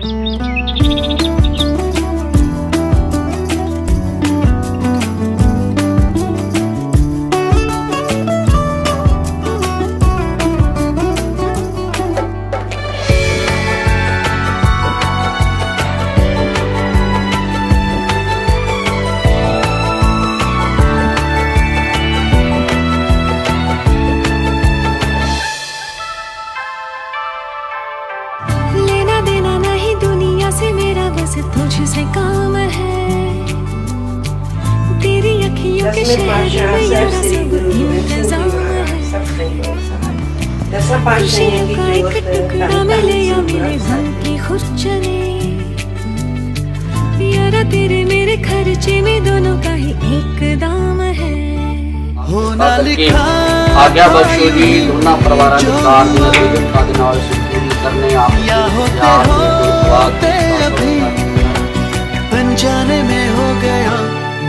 Música तुझसे काम है। तेरी अखियों के शहर में यारा सब इंतज़ाम है खुशियों का एक टुकड़ा मिले या मिले की खुश चले यारा तेरे मेरे खर्चे में दोनों का ही एक दाम है। होना लिखा आज्ञा बख्शो जी दोनों के पूरी करने आप या होते होते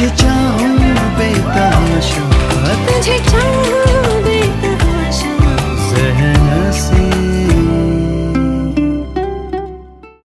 तुझे चाहूँ बेताशा तुझे चाहूँ